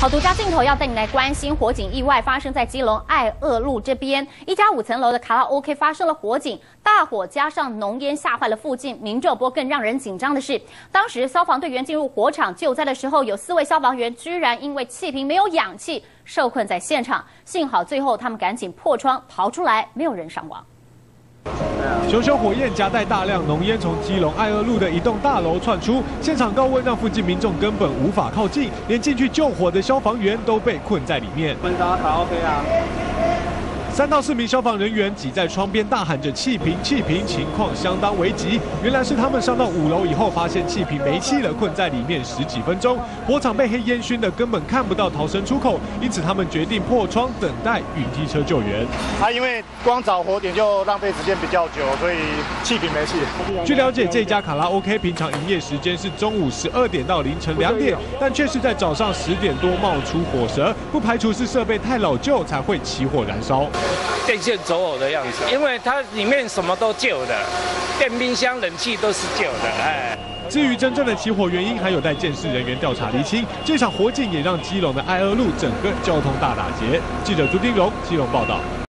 好，独家镜头要带你来关心火警意外发生在基隆爱乐路这边，一家五层楼的卡拉 OK 发生了火警，大火加上浓烟吓坏了附近民众。不过更让人紧张的是，当时消防队员进入火场救灾的时候，有四位消防员居然因为气瓶没有氧气受困在现场，幸好最后他们赶紧破窗逃出来，没有人伤亡。熊熊火焰夹带大量浓烟从基隆爱乐路的一栋大楼窜出，现场高温让附近民众根本无法靠近，连进去救火的消防员都被困在里面。门打卡 OK 啊。三到四名消防人员挤在窗边，大喊着“气瓶，气瓶”，情况相当危急。原来是他们上到五楼以后，发现气瓶没气了，困在里面十几分钟。火场被黑烟熏的，根本看不到逃生出口，因此他们决定破窗等待运机车救援。啊，因为光找火点就浪费时间比较久，所以气瓶没气。据了解，这家卡拉 OK 平常营业时间是中午十二点到凌晨两点，但却是在早上十点多冒出火舌，不排除是设备太老旧才会起火燃烧。电线走偶的样子，因为它里面什么都旧的，电冰箱、冷气都是旧的。哎，至于真正的起火原因，还有待监视人员调查厘清。这场火警也让基隆的爱乐路整个交通大打劫。记者朱丁荣，基隆报道。